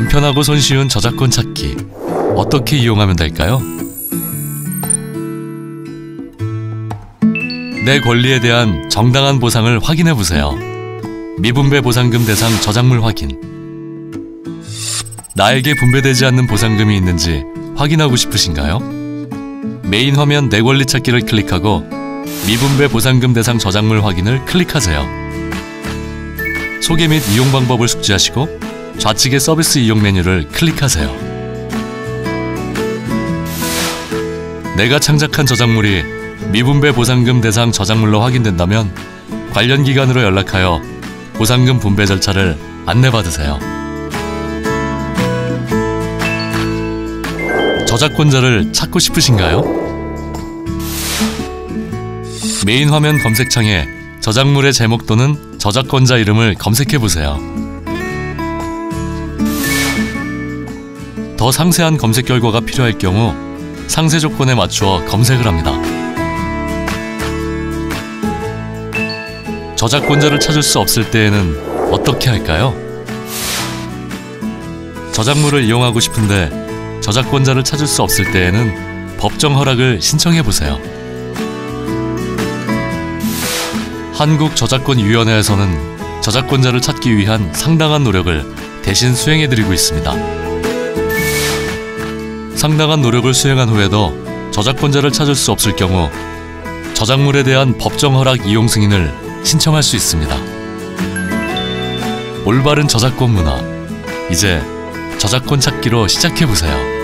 간편하고 손쉬운 저작권 찾기 어떻게 이용하면 될까요? 내 권리에 대한 정당한 보상을 확인해 보세요. 미분배 보상금 대상 저작물 확인. 나에게 분배되지 않는 보상금이 있는지 확인하고 싶으신가요? 메인 화면 내 권리 찾기를 클릭하고 미분배 보상금 대상 저작물 확인을 클릭하세요. 소개 및 이용 방법을 숙지하시고 좌측의 서비스 이용 메뉴를 클릭하세요. 내가 창작한 저작물이 미분배 보상금 대상 저작물로 확인된다면 관련 기관으로 연락하여 보상금 분배 절차를 안내받으세요. 저작권자를 찾고 싶으신가요? 메인 화면 검색창에 저작물의 제목 또는 저작권자 이름을 검색해 보세요. 더 상세한 검색 결과가 필요할 경우 상세 조건에 맞추어 검색을 합니다. 저작권자를 찾을 수 없을 때에는 어떻게 할까요? 저작물을 이용하고 싶은데 저작권자를 찾을 수 없을 때에는 법정 허락을 신청해 보세요. 한국저작권위원회에서는 저작권자를 찾기 위한 상당한 노력을 대신 수행해 드리고 있습니다. 상당한 노력을 수행한 후에도 저작권자를 찾을 수 없을 경우 저작물에 대한 법정 허락 이용 승인을 신청할 수 있습니다. 올바른 저작권 문화 이제 저작권 찾기로 시작해 보세요.